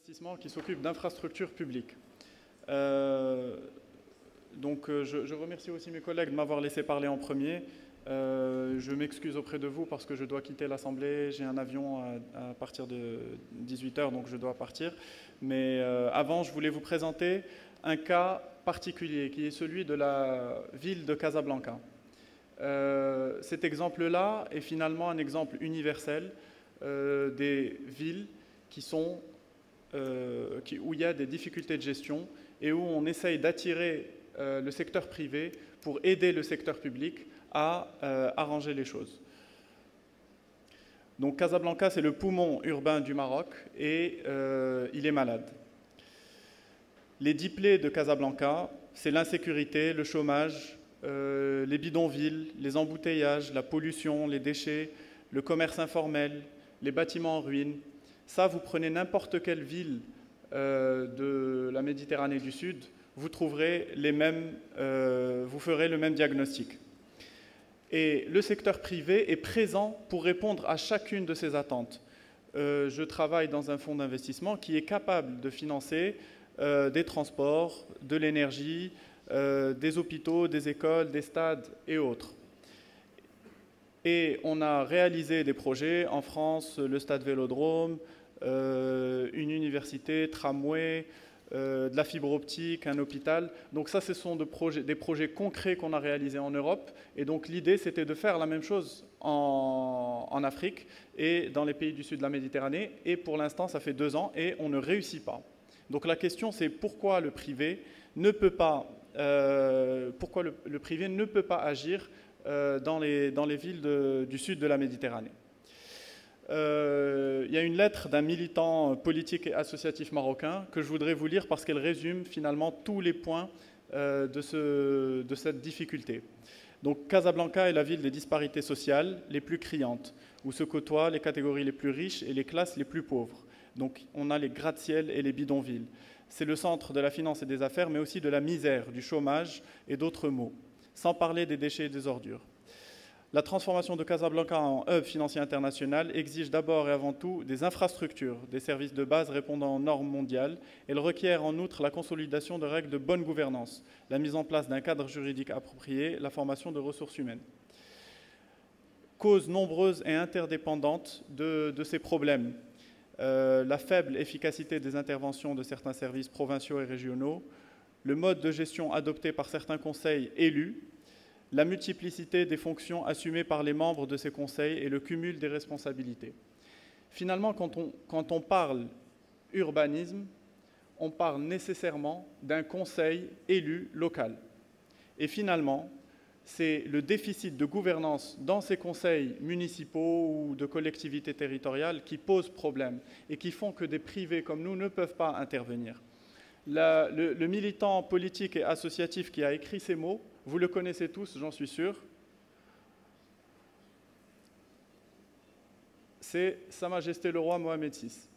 d'investissement qui s'occupe d'infrastructures publiques. Euh, donc euh, je, remercie aussi mes collègues de m'avoir laissé parler en premier. Euh, je m'excuse auprès de vous parce que je dois quitter l'Assemblée. J'ai un avion à, partir de 18h, donc je dois partir. Mais avant, je voulais vous présenter un cas particulier qui est celui de la ville de Casablanca. cet exemple-là est finalement un exemple universel des villes qui sont euh, où il y a des difficultés de gestion et où on essaye d'attirer euh, le secteur privé pour aider le secteur public à euh, arranger les choses. Donc Casablanca, c'est le poumon urbain du Maroc et il est malade. Les dix plaies de Casablanca, c'est l'insécurité, le chômage, les bidonvilles, les embouteillages, la pollution, les déchets, le commerce informel, les bâtiments en ruine, ça, vous prenez n'importe quelle ville euh, de la Méditerranée du Sud, vous trouverez les mêmes, euh, vous ferez le même diagnostic. Et le secteur privé est présent pour répondre à chacune de ces attentes. Euh, je travaille dans un fonds d'investissement qui est capable de financer des transports, de l'énergie, des hôpitaux, des écoles, des stades et autres. Et on a réalisé des projets en France, le stade Vélodrome, une université, tramway, euh, de la fibre optique, un hôpital. Donc ça, ce sont des projets concrets qu'on a réalisés en Europe. Et donc l'idée, c'était de faire la même chose en, Afrique et dans les pays du sud de la Méditerranée. Et pour l'instant, ça fait deux ans et on ne réussit pas. Donc la question, c'est pourquoi le privé ne peut pas, euh, agir dans les villes du sud de la Méditerranée? Euh, il y a une lettre d'un militant politique et associatif marocain que je voudrais vous lire parce qu'elle résume finalement tous les points euh, de, cette difficulté. Donc Casablanca est la ville des disparités sociales les plus criantes, où se côtoient les catégories les plus riches et les classes les plus pauvres. Donc on a les gratte-ciel et les bidonvilles. C'est le centre de la finance et des affaires, mais aussi de la misère, du chômage et d'autres maux, sans parler des déchets et des ordures. La transformation de Casablanca en hub financier international exige d'abord et avant tout des infrastructures, des services de base répondant aux normes mondiales. Elle requiert en outre la consolidation de règles de bonne gouvernance, la mise en place d'un cadre juridique approprié, la formation de ressources humaines. Causes nombreuses et interdépendantes de, ces problèmes. Euh, la faible efficacité des interventions de certains services provinciaux et régionaux, le mode de gestion adopté par certains conseils élus, la multiplicité des fonctions assumées par les membres de ces conseils et le cumul des responsabilités. Finalement, quand on, parle urbanisme, on parle nécessairement d'un conseil élu local. Et finalement, c'est le déficit de gouvernance dans ces conseils municipaux ou de collectivités territoriales qui pose problème et qui font que des privés comme nous ne peuvent pas intervenir. le, militant politique et associatif qui a écrit ces mots vous le connaissez tous, j'en suis sûr. C'est Sa Majesté le roi Mohamed VI.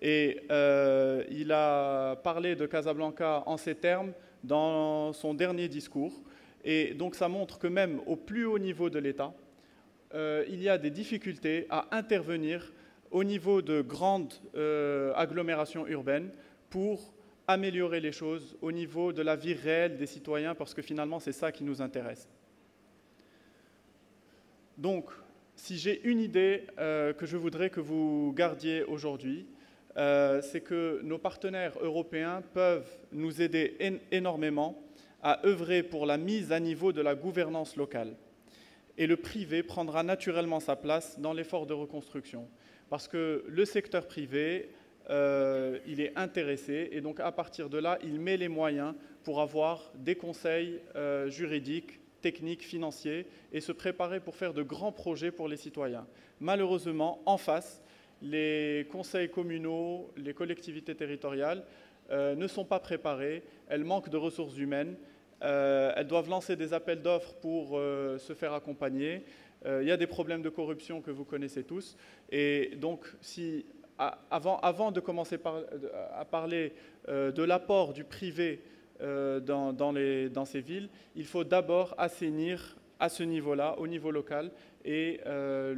Et euh, il a parlé de Casablanca en ces termes dans son dernier discours. Et donc ça montre que même au plus haut niveau de l'État, euh, il y a des difficultés à intervenir au niveau de grandes euh, agglomérations urbaines pour améliorer les choses au niveau de la vie réelle des citoyens, parce que finalement, c'est ça qui nous intéresse. Donc, si j'ai une idée euh, que je voudrais que vous gardiez aujourd'hui, euh, c'est que nos partenaires européens peuvent nous aider énormément à œuvrer pour la mise à niveau de la gouvernance locale. Et le privé prendra naturellement sa place dans l'effort de reconstruction. Parce que le secteur privé euh, il est intéressé et donc à partir de là, il met les moyens pour avoir des conseils euh, juridiques, techniques, financiers et se préparer pour faire de grands projets pour les citoyens. Malheureusement, en face, les conseils communaux, les collectivités territoriales euh, ne sont pas préparées, elles manquent de ressources humaines, elles doivent lancer des appels d'offres pour se faire accompagner. il y a des problèmes de corruption que vous connaissez tous. Et donc, si avant, de commencer à parler euh, de l'apport du privé euh, dans, ces villes, il faut d'abord assainir à ce niveau-là, au niveau local, et euh,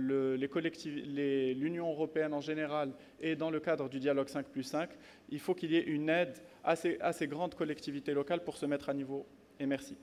l'Union européenne en général, et dans le cadre du dialogue 5 plus 5, il faut qu'il y ait une aide à ces, à ces grandes collectivités locales pour se mettre à niveau. Et merci.